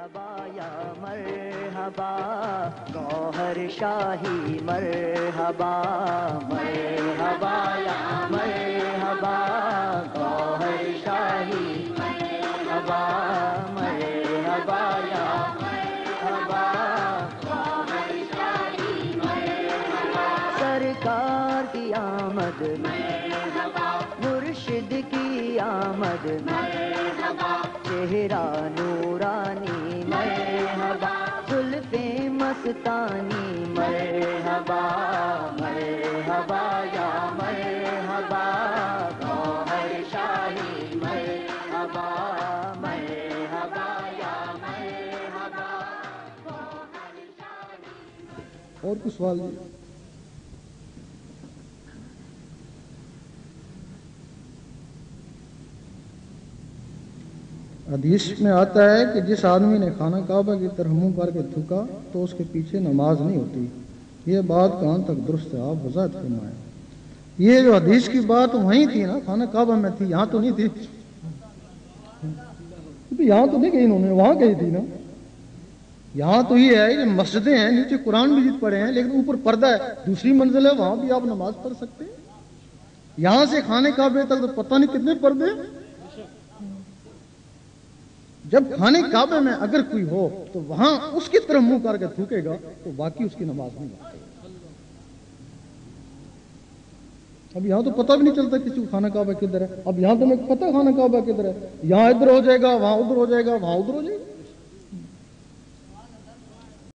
مرحبا یا مرحبا، گوہر شاہی مرحبا مرحبا یا مرحبا، گوہر شاہی مرحبا مرحبا یا مرحبا، گوہر شاہی مرحبا، سرکار کی آمد مرشد کی آمد چہرہ نورانی مستانی مرحبا مرحبا یا مرحبا گوہر شاہی مرحبا مرحبا یا مرحبا اور کچھ سوال جی۔ حدیث میں آتا ہے کہ جس آدمی نے خانہ کعبہ کی طرف منہ کر کے تھکا تو اس کے پیچھے نماز نہیں ہوتی۔ یہ بات کہاں تک درست ہے، آپ وضاحت فرمائیں۔ یہ جو حدیث کی بات وہیں تھی نا، خانہ کعبہ میں تھی، یہاں تو نہیں تھی۔ یہاں تو نہیں گئی، انہوں نے وہاں گئی تھی نا۔ یہاں تو یہ ہے کہ مسجدیں ہیں، نیچے قرآن مجید پڑھے ہیں، لیکن اوپر پردہ ہے۔ دوسری منزل ہے، وہاں بھی آپ نماز پڑھ سکتے ہیں۔ یہاں سے کھانے کعبے تک تو پتہ نہیں کتنے پردے جب کھانے کعبے میں اگر کوئی ہو تو وہاں اس کی طرف منہ کر کے تھوکے گا تو باقی اس کی نماز نہیں ہوتی۔ اب یہاں تو پتہ بھی نہیں چلتا کسی کو کھانا کعبہ کدھر ہے۔ اب یہاں تو میں پتہ کھانا کعبہ کدھر ہے۔ یہاں ادھر ہو جائے گا، وہاں ادھر ہو جائے گا، وہاں ادھر ہو جائے گا۔